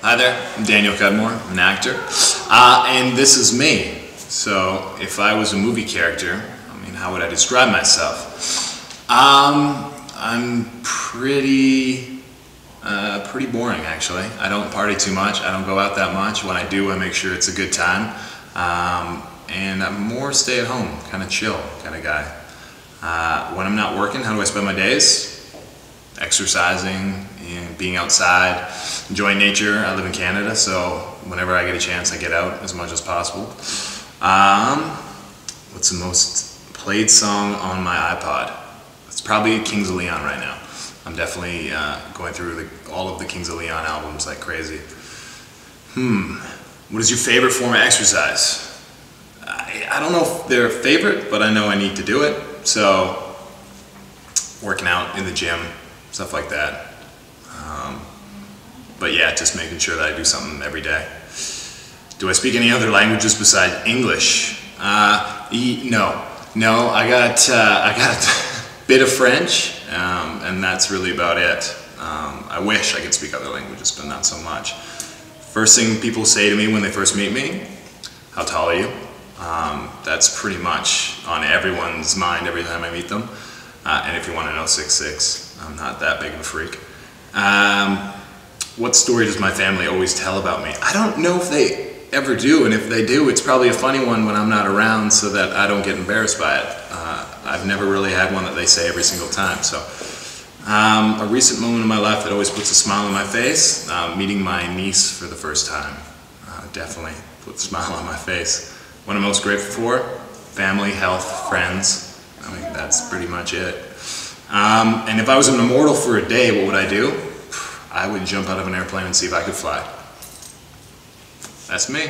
Hi there, I'm Daniel Cudmore, I'm an actor, uh, and this is me. So, if I was a movie character, I mean, how would I describe myself? Um, I'm pretty, uh, pretty boring actually. I don't party too much, I don't go out that much. When I do, I make sure it's a good time. Um, and I'm more stay at home, kind of chill kind of guy. Uh, when I'm not working, how do I spend my days? Exercising, and being outside, enjoying nature. I live in Canada, so whenever I get a chance, I get out as much as possible. Um, what's the most played song on my iPod? It's probably Kings of Leon right now. I'm definitely uh, going through the, all of the Kings of Leon albums like crazy. Hmm, what is your favorite form of exercise? I, I don't know if they're a favorite, but I know I need to do it. So, working out in the gym, stuff like that. Um, but yeah, just making sure that I do something every day. Do I speak any other languages besides English? Uh, no, no. I got uh, I got a bit of French, um, and that's really about it. Um, I wish I could speak other languages, but not so much. First thing people say to me when they first meet me, "How tall are you?" Um, that's pretty much on everyone's mind every time I meet them. Uh, and if you want to know, six six. I'm not that big of a freak. Um, what story does my family always tell about me? I don't know if they ever do, and if they do, it's probably a funny one when I'm not around so that I don't get embarrassed by it. Uh, I've never really had one that they say every single time. So, um, a recent moment in my life that always puts a smile on my face, uh, meeting my niece for the first time. Uh, definitely put a smile on my face. What I'm most grateful for? Family, health, friends. I mean, that's pretty much it. Um, and if I was an immortal for a day, what would I do? I would jump out of an airplane and see if I could fly. That's me.